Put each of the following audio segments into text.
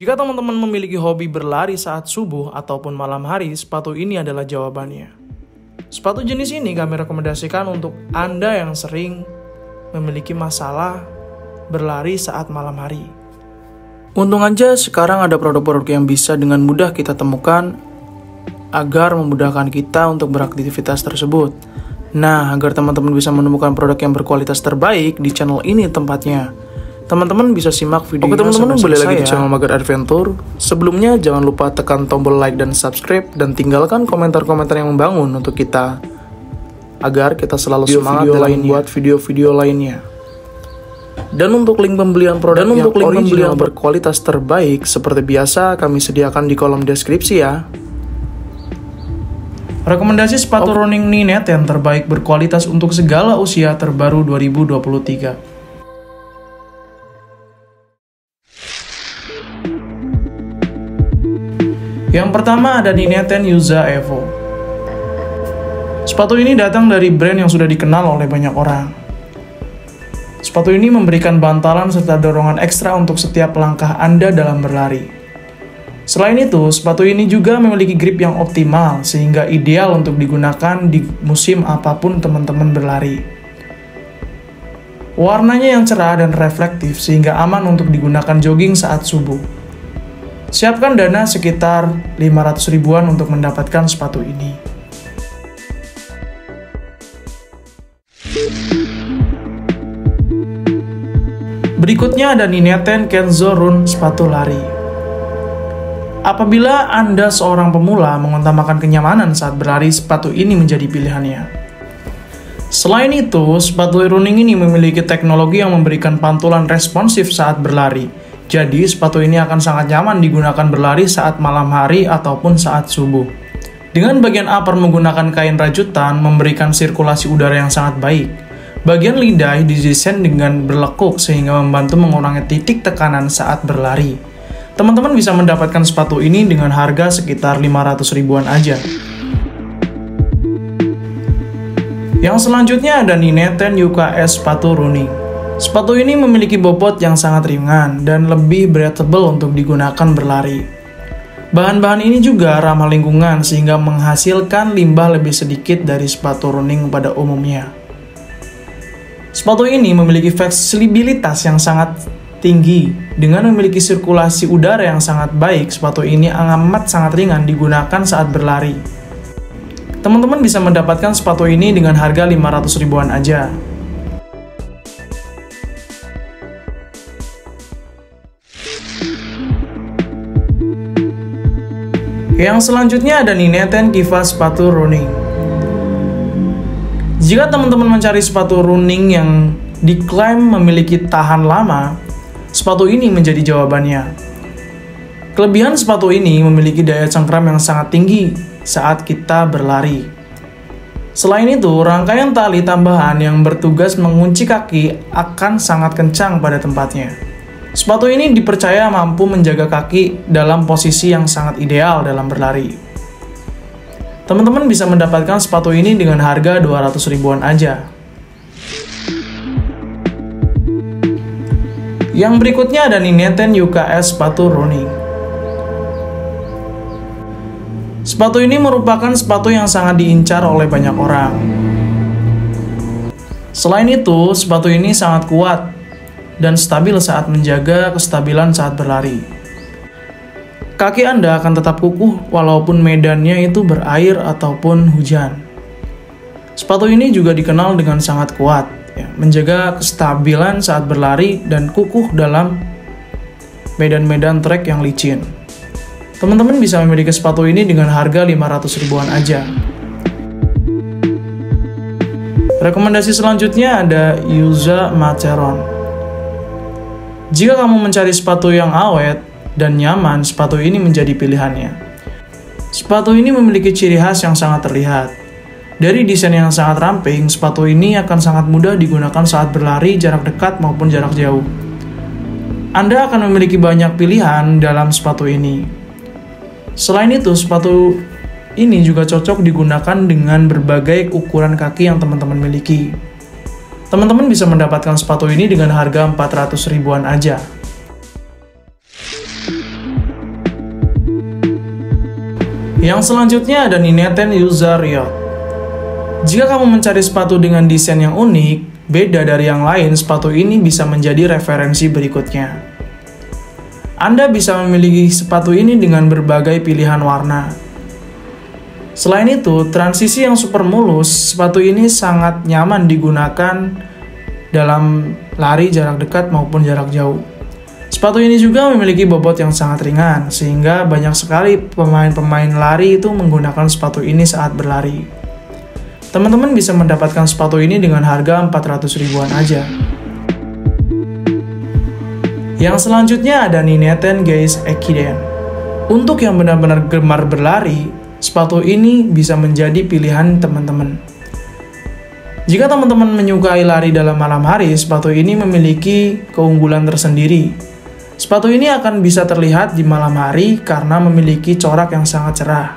Jika teman-teman memiliki hobi berlari saat subuh ataupun malam hari, sepatu ini adalah jawabannya. Sepatu jenis ini kami rekomendasikan untuk Anda yang sering memiliki masalah berlari saat malam hari. Untung aja sekarang ada produk-produk yang bisa dengan mudah kita temukan agar memudahkan kita untuk beraktivitas tersebut. Nah, agar teman-teman bisa menemukan produk yang berkualitas terbaik di channel ini tempatnya. Teman-teman bisa simak video Oke teman-teman kembali lagi di ya. channel Magar Adventure Sebelumnya jangan lupa tekan tombol like dan subscribe Dan tinggalkan komentar-komentar yang membangun untuk kita Agar kita selalu Video-video semangat dalam lainnya. membuat video-video lainnya dan untuk link pembelian produk Dan yang untuk link pembelian berkualitas terbaik seperti biasa kami sediakan di kolom deskripsi ya. Rekomendasi sepatu running Ninet yang terbaik berkualitas untuk segala usia terbaru 2023. Yang pertama ada Nineten Yuza Evo. Sepatu ini datang dari brand yang sudah dikenal oleh banyak orang. Sepatu ini memberikan bantalan serta dorongan ekstra untuk setiap langkah Anda dalam berlari. Selain itu, sepatu ini juga memiliki grip yang optimal sehingga ideal untuk digunakan di musim apa pun teman-teman berlari. Warnanya yang cerah dan reflektif sehingga aman untuk digunakan jogging saat subuh. Siapkan dana sekitar 500 ribuan untuk mendapatkan sepatu ini. Berikutnya ada Nineten Kenzo Run sepatu lari. Apabila Anda seorang pemula mengutamakan kenyamanan saat berlari, sepatu ini menjadi pilihannya. Selain itu, sepatu running ini memiliki teknologi yang memberikan pantulan responsif saat berlari. Jadi, sepatu ini akan sangat nyaman digunakan berlari saat malam hari ataupun saat subuh. Dengan bagian upper menggunakan kain rajutan memberikan sirkulasi udara yang sangat baik. Bagian lidah didesain dengan berlekuk sehingga membantu mengurangi titik tekanan saat berlari. Teman-teman bisa mendapatkan sepatu ini dengan harga sekitar 500 ribuan aja. Yang selanjutnya ada Nineten UKS sepatu running. Sepatu ini memiliki bobot yang sangat ringan dan lebih breathable untuk digunakan berlari. Bahan-bahan ini juga ramah lingkungan sehingga menghasilkan limbah lebih sedikit dari sepatu running pada umumnya. Sepatu ini memiliki fleksibilitas yang sangat tinggi. Dengan memiliki sirkulasi udara yang sangat baik, sepatu ini amat sangat ringan digunakan saat berlari. Teman-teman bisa mendapatkan sepatu ini dengan harga 500 ribuan aja. Yang selanjutnya ada Nineten Kiva sepatu running. Jika teman-teman mencari sepatu running yang diklaim memiliki tahan lama, sepatu ini menjadi jawabannya. Kelebihan sepatu ini memiliki daya cengkram yang sangat tinggi saat kita berlari. Selain itu, rangkaian tali tambahan yang bertugas mengunci kaki akan sangat kencang pada tempatnya. Sepatu ini dipercaya mampu menjaga kaki dalam posisi yang sangat ideal dalam berlari. Teman-teman bisa mendapatkan sepatu ini dengan harga 200 ribuan aja. Yang berikutnya ada Nineten UKS sepatu running. Sepatu ini merupakan sepatu yang sangat diincar oleh banyak orang. Selain itu, sepatu ini sangat kuat dan stabil saat menjaga kestabilan saat berlari. Kaki Anda akan tetap kukuh walaupun medannya itu berair ataupun hujan. Sepatu ini juga dikenal dengan sangat kuat, ya, menjaga kestabilan saat berlari dan kukuh dalam medan-medan trek yang licin. Teman-teman bisa memiliki sepatu ini dengan harga 500 ribuan aja. Rekomendasi selanjutnya ada Yuza Materon. Jika kamu mencari sepatu yang awet dan nyaman, sepatu ini menjadi pilihannya. Sepatu ini memiliki ciri khas yang sangat terlihat. Dari desain yang sangat ramping, sepatu ini akan sangat mudah digunakan saat berlari jarak dekat maupun jarak jauh. Anda akan memiliki banyak pilihan dalam sepatu ini. Selain itu, sepatu ini juga cocok digunakan dengan berbagai ukuran kaki yang teman-teman miliki. Teman-teman bisa mendapatkan sepatu ini dengan harga 400 ribuan aja. Yang selanjutnya ada Nineten yuzario. Jika kamu mencari sepatu dengan desain yang unik, beda dari yang lain, sepatu ini bisa menjadi referensi berikutnya. Anda bisa memiliki sepatu ini dengan berbagai pilihan warna, Selain itu, transisi yang super mulus, sepatu ini sangat nyaman digunakan dalam lari jarak dekat maupun jarak jauh. Sepatu ini juga memiliki bobot yang sangat ringan, sehingga banyak sekali pemain-pemain lari itu menggunakan sepatu ini saat berlari. Teman-teman bisa mendapatkan sepatu ini dengan harga 400 ribuan aja. Yang selanjutnya ada Nineten Gaze Ekiden. Untuk yang benar-benar gemar berlari, sepatu ini bisa menjadi pilihan teman-teman. Jika teman-teman menyukai lari dalam malam hari, sepatu ini memiliki keunggulan tersendiri, Sepatu ini akan bisa terlihat di malam hari karena memiliki corak yang sangat cerah.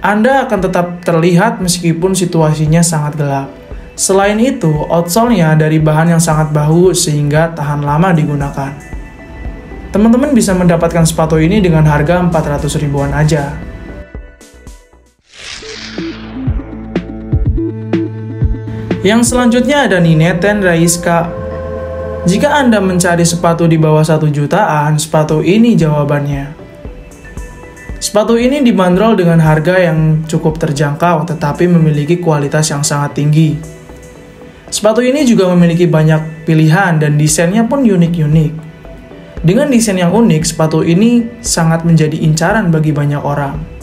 Anda akan tetap terlihat meskipun situasinya sangat gelap. Selain itu, outsole-nya dari bahan yang sangat bagus sehingga tahan lama digunakan. Teman-teman bisa mendapatkan sepatu ini dengan harga 400 ribuan aja. Yang selanjutnya ada Nineten Raiska jika Anda mencari sepatu di bawah satu jutaan, sepatu ini jawabannya. Sepatu ini dibanderol dengan harga yang cukup terjangkau tetapi memiliki kualitas yang sangat tinggi. Sepatu ini juga memiliki banyak pilihan dan desainnya pun unik-unik. Dengan desain yang unik, sepatu ini sangat menjadi incaran bagi banyak orang.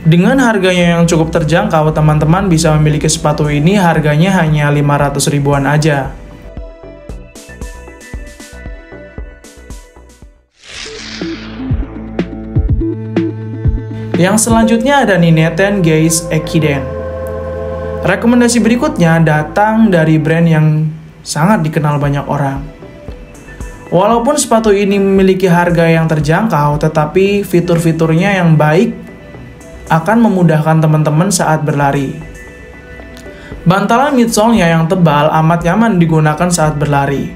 Dengan harganya yang cukup terjangkau, teman-teman bisa memiliki sepatu ini harganya hanya 500 ribuan aja. Yang selanjutnya ada Nineten Gaze Ekiden. Rekomendasi berikutnya datang dari brand yang sangat dikenal banyak orang. Walaupun sepatu ini memiliki harga yang terjangkau, tetapi fitur-fiturnya yang baik akan memudahkan teman-teman saat berlari. Bantalan midsole-nya yang tebal amat nyaman digunakan saat berlari.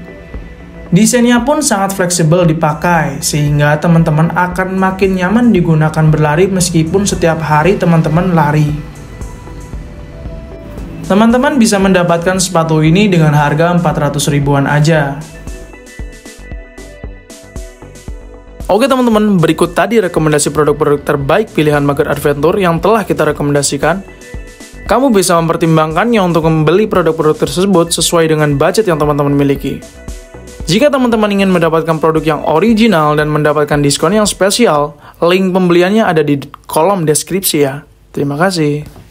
Desainnya pun sangat fleksibel dipakai, sehingga teman-teman akan makin nyaman digunakan berlari meskipun setiap hari teman-teman lari. Teman-teman bisa mendapatkan sepatu ini dengan harga 400 ribuan aja. Oke teman-teman, berikut tadi rekomendasi produk-produk terbaik pilihan Mager Adventure yang telah kita rekomendasikan. Kamu bisa mempertimbangkannya untuk membeli produk-produk tersebut sesuai dengan budget yang teman-teman miliki. Jika teman-teman ingin mendapatkan produk yang original dan mendapatkan diskon yang spesial, link pembeliannya ada di kolom deskripsi ya. Terima kasih.